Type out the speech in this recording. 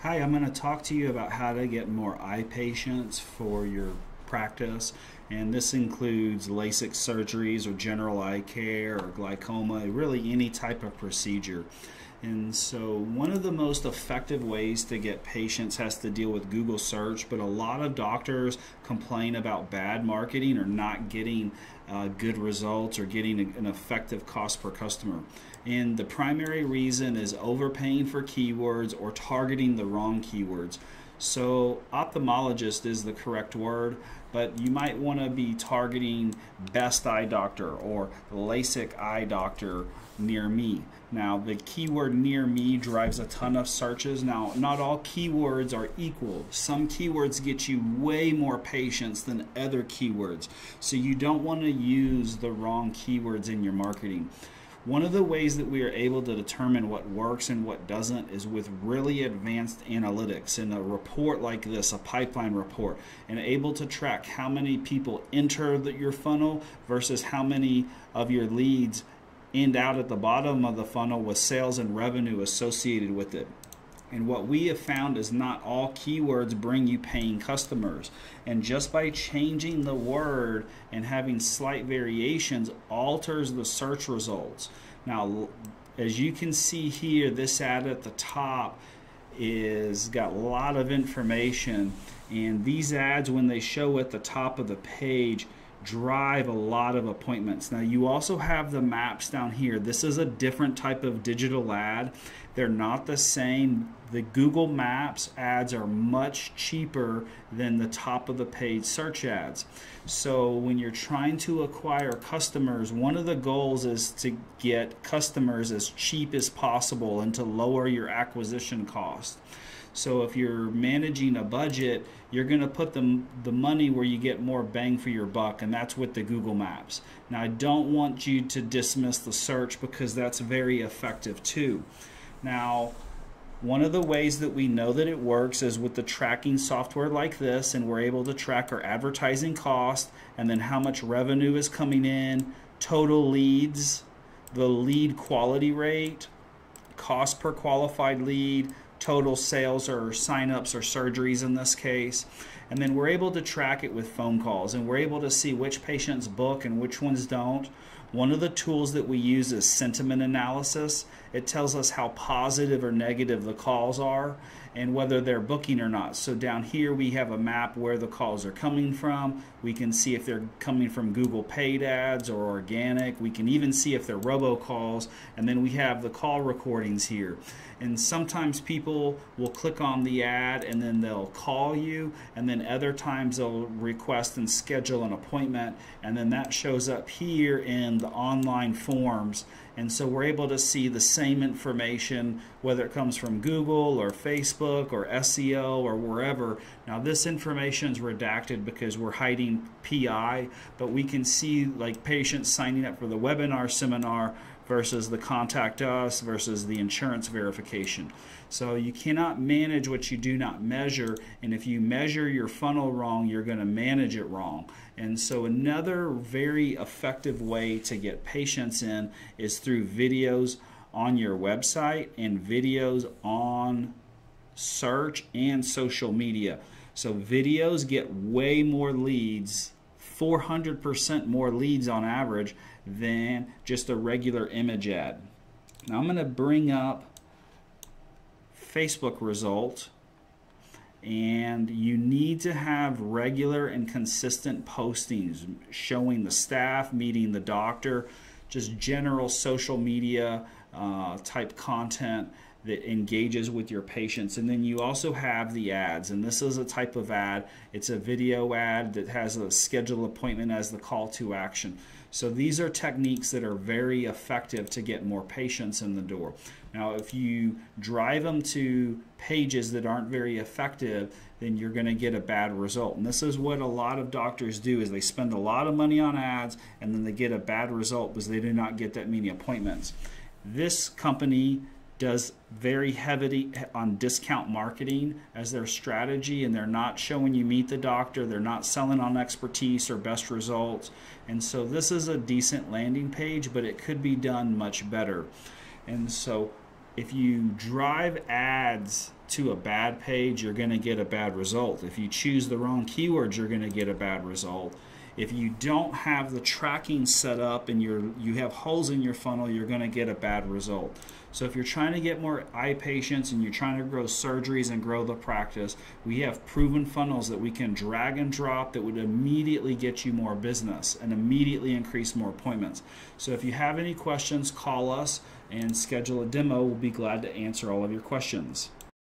Hi, I'm going to talk to you about how to get more eye patients for your practice. And this includes LASIK surgeries or general eye care or glaucoma, really any type of procedure. And so, one of the most effective ways to get patients has to deal with Google search, but a lot of doctors complain about bad marketing or not getting uh, good results or getting an effective cost per customer. And the primary reason is overpaying for keywords or targeting the wrong keywords. So, ophthalmologist is the correct word, but you might want to be targeting best eye doctor or LASIK eye doctor near me. Now, the keyword near me drives a ton of searches. Now, not all keywords are equal. Some keywords get you way more patients than other keywords. So, you don't want to use the wrong keywords in your marketing. One of the ways that we are able to determine what works and what doesn't is with really advanced analytics in a report like this, a pipeline report, and able to track how many people enter the, your funnel versus how many of your leads end out at the bottom of the funnel with sales and revenue associated with it. And what we have found is not all keywords bring you paying customers. And just by changing the word and having slight variations alters the search results. Now, as you can see here, this ad at the top is got a lot of information. And these ads, when they show at the top of the page, drive a lot of appointments. Now you also have the maps down here. This is a different type of digital ad. They're not the same. The Google Maps ads are much cheaper than the top of the page search ads. So when you're trying to acquire customers, one of the goals is to get customers as cheap as possible and to lower your acquisition cost. So if you're managing a budget, you're going to put the, the money where you get more bang for your buck, and that's with the Google Maps. Now, I don't want you to dismiss the search because that's very effective too. Now, one of the ways that we know that it works is with the tracking software like this, and we're able to track our advertising cost and then how much revenue is coming in, total leads, the lead quality rate, cost per qualified lead, total sales or signups or surgeries in this case. And then we're able to track it with phone calls and we're able to see which patients book and which ones don't. One of the tools that we use is sentiment analysis. It tells us how positive or negative the calls are and whether they're booking or not. So down here we have a map where the calls are coming from. We can see if they're coming from Google paid ads or organic. We can even see if they're robocalls and then we have the call recordings here. And sometimes people will click on the ad and then they'll call you and then other times they'll request and schedule an appointment and then that shows up here in the online forms and so we're able to see the same information whether it comes from Google or Facebook or SEO or wherever. Now this information is redacted because we're hiding PI, but we can see like patients signing up for the webinar seminar versus the contact us versus the insurance verification. So you cannot manage what you do not measure, and if you measure your funnel wrong, you're going to manage it wrong. And so another very effective way to get patients in is through videos on your website and videos on search and social media. So videos get way more leads 400% more leads on average than just a regular image ad. Now I'm going to bring up Facebook result and you need to have regular and consistent postings showing the staff, meeting the doctor, just general social media uh, type content that engages with your patients. And then you also have the ads, and this is a type of ad. It's a video ad that has a scheduled appointment as the call to action. So these are techniques that are very effective to get more patients in the door. Now, if you drive them to pages that aren't very effective, then you're going to get a bad result. And this is what a lot of doctors do is they spend a lot of money on ads and then they get a bad result because they do not get that many appointments. This company does very heavily on discount marketing as their strategy and they're not showing you meet the doctor they're not selling on expertise or best results and so this is a decent landing page but it could be done much better and so if you drive ads to a bad page, you're going to get a bad result. If you choose the wrong keywords, you're going to get a bad result. If you don't have the tracking set up and you're you have holes in your funnel, you're going to get a bad result. So if you're trying to get more eye patients and you're trying to grow surgeries and grow the practice, we have proven funnels that we can drag and drop that would immediately get you more business and immediately increase more appointments. So if you have any questions, call us and schedule a demo. We'll be glad to answer all of your questions.